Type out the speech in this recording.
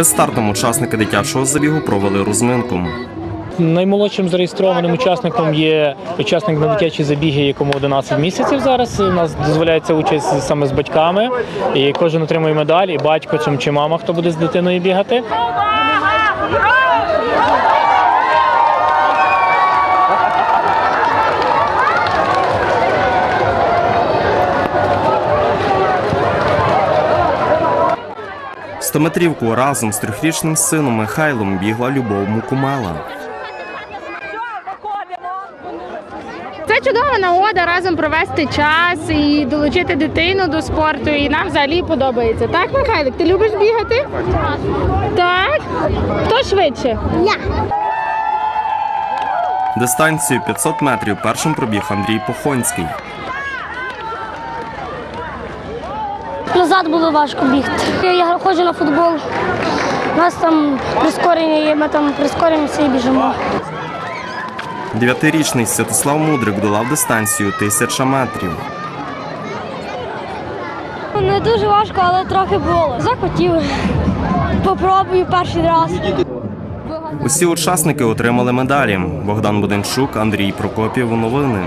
Перед стартом учасники дитячого забігу провели розминку. Наймолодшим зареєстрованим учасником є учасник на дитячі забіги, якому 11 місяців зараз. У нас дозволяється участь саме з батьками. І кожен отримує медаль, і батько чи мама, хто буде з дитиною бігати. Стометрівку разом з трьохрічним сином Михайлом бігла Любов Мукумела. Це чудова нагода разом провести час і долучити дитину до спорту. І нам взагалі подобається. Так, Михайлик, ти любиш бігати? Так. Хто швидше? Я. Дистанцію 500 метрів першим пробіг Андрій Похонський. Назад було важко бігти. Я ходжу на футбол. У нас там прискорення є, ми там прискорюємося і біжимо. Дев'ятирічний Святослав Мудрик долав дистанцію 1000 метрів. Не дуже важко, але трохи було. Захотів. Попробую перший раз. Усі учасники отримали медалі. Богдан Буденчук, Андрій Прокопів. Новини.